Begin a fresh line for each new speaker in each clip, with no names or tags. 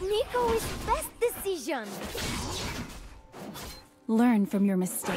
Neeko is best decision.
Learn from your mistakes.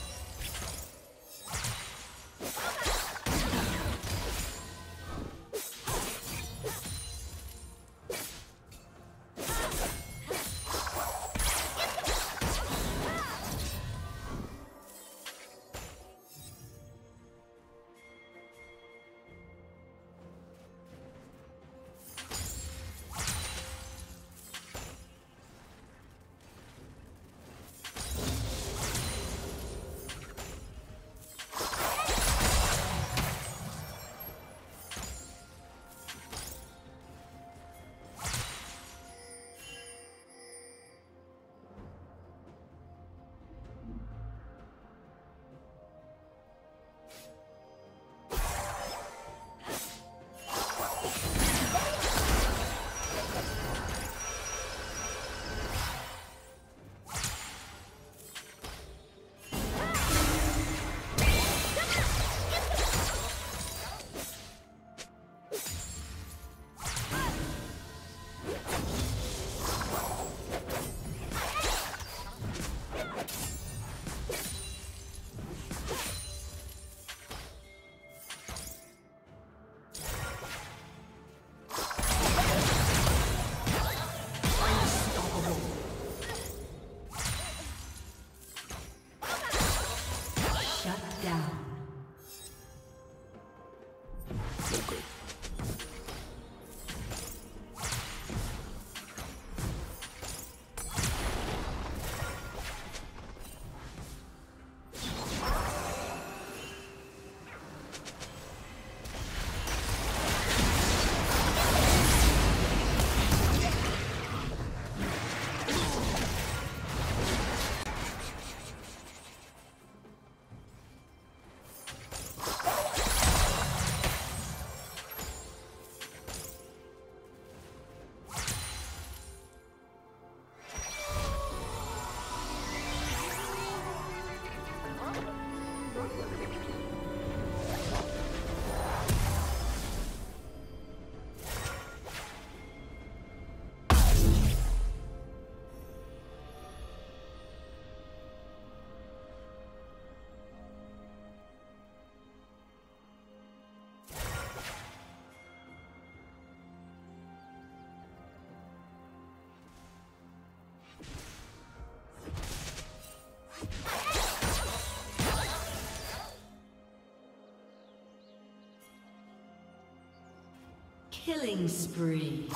Killing spree.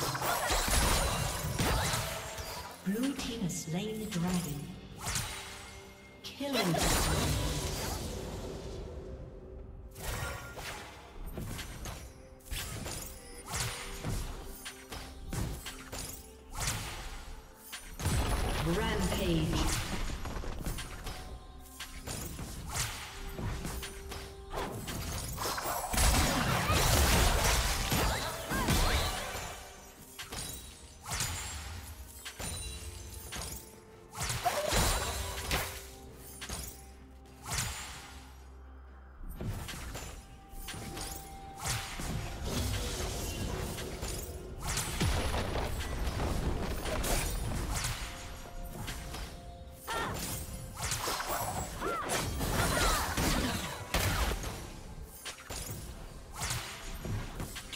Blue team has slain the dragon. Killing spree. Rampage.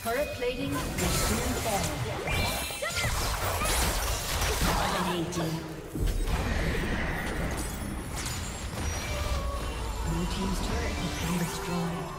Plating will soon fall. Dominating. Blue Team's turret has been destroyed.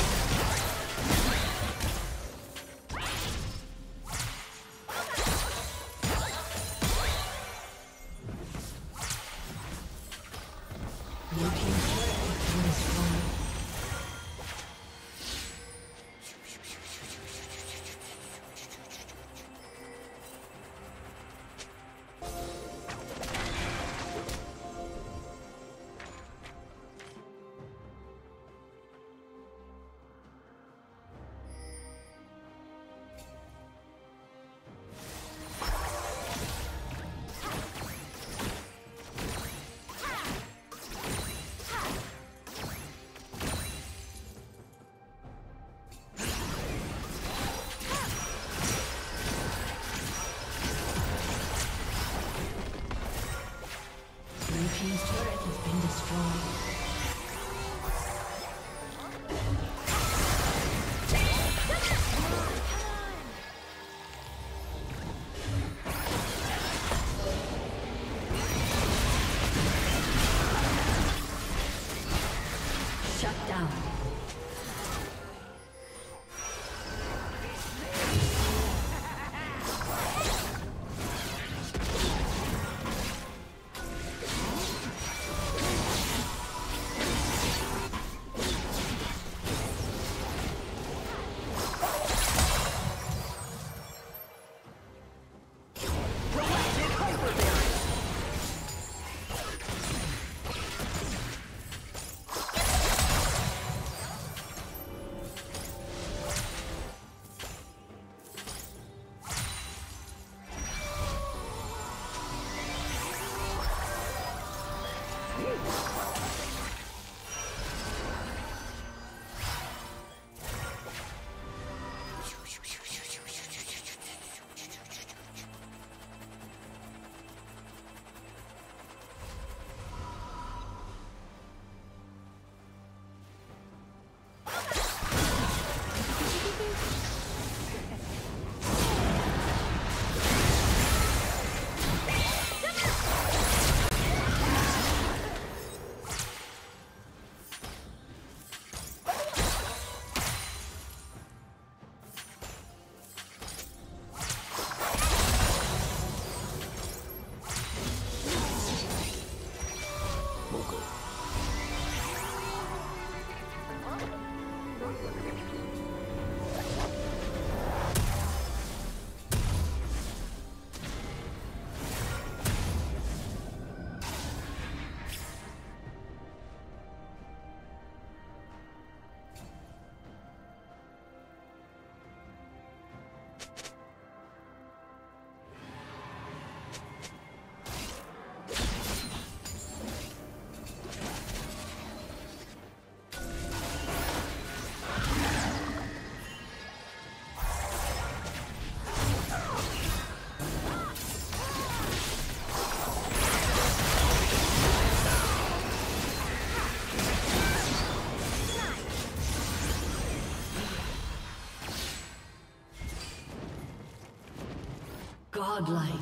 Godlike.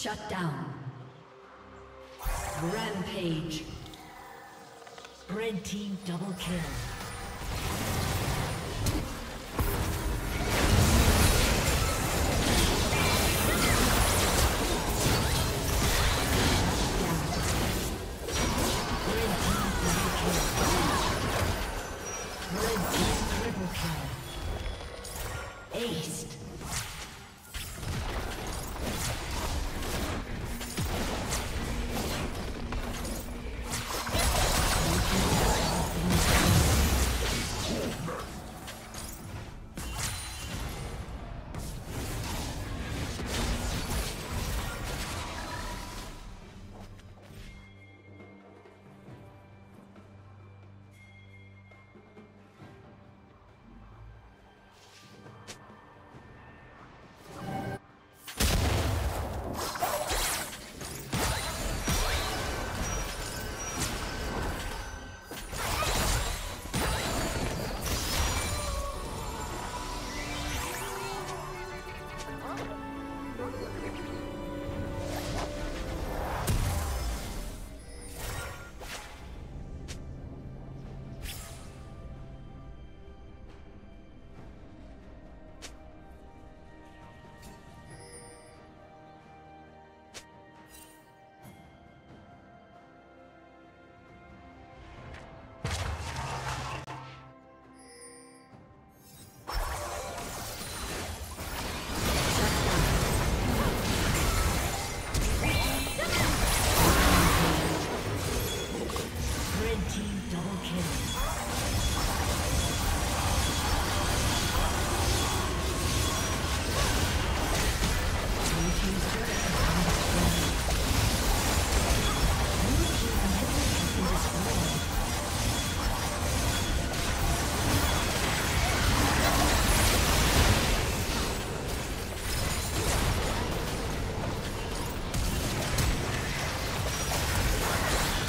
Shut down. Rampage. Red team double kill. Aced.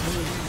Shut